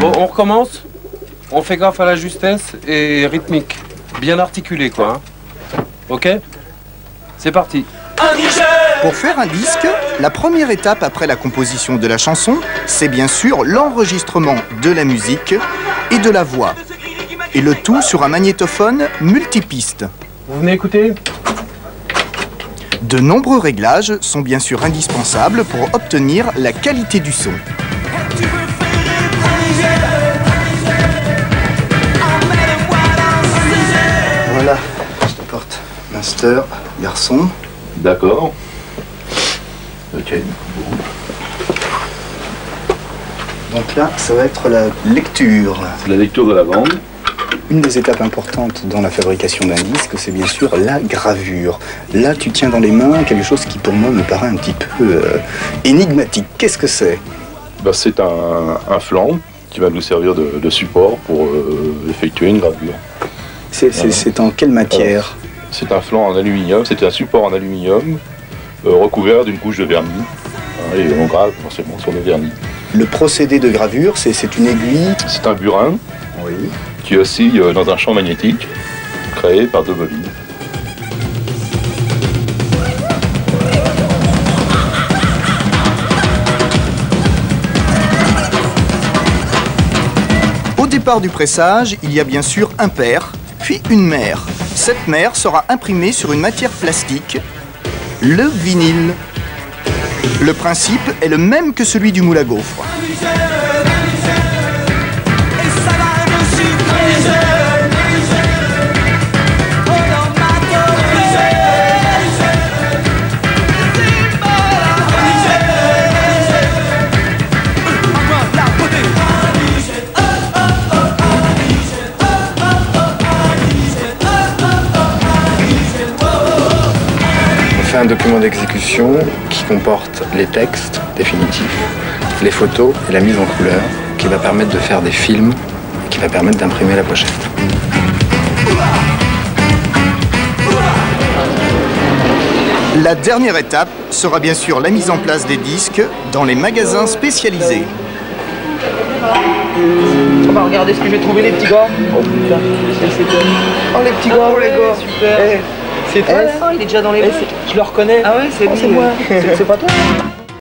Bon, on recommence On fait gaffe à la justesse et rythmique. Bien articulé, quoi. hein. Ok? C'est parti. Pour faire un disque, la première étape après la composition de la chanson, c'est bien sûr l'enregistrement de la musique et de la voix. Et le tout sur un magnétophone multipiste. Vous venez écouter? De nombreux réglages sont bien sûr indispensables pour obtenir la qualité du son. Voilà, je t'apporte master, garçon. D'accord. Ok. Donc là, ça va être la lecture. C'est la lecture de la bande. Une des étapes importantes dans la fabrication d'un disque, c'est bien sûr la gravure. Là, tu tiens dans les mains quelque chose qui pour moi me paraît un petit peu euh, énigmatique. Qu'est-ce que c'est? Bah, c'est un, un flanc qui va nous servir de, de support pour euh, effectuer une gravure. C'est en quelle matière? C'est un flanc en aluminium, c'est un support en aluminium euh, recouvert d'une couche de vernis. Hein, Et on grave forcément sur le vernis. Le procédé de gravure, c'est une aiguille? C'est un burin Qui oscille euh, dans un champ magnétique créé par deux bobines. Au départ du pressage, il y a bien sûr un père, puis une mère. Cette mère sera imprimée sur une matière plastique, le vinyle. Le principe est le même que celui du moule à gaufres. Fait un document d'exécution qui comporte les textes définitifs, les photos et la mise en couleur, qui va permettre de faire des films et qui va permettre d'imprimer la pochette. La dernière étape sera bien sûr la mise en place des disques dans les magasins spécialisés. On va regarder ce que j'ai trouvé les petits gars. Oh putain, c'est c'est toi. Oh les petits gars, les gars. Super. C'est toi. il est déjà dans les Je le reconnais. Ah ouais, c'est moi. C'est c'est pas toi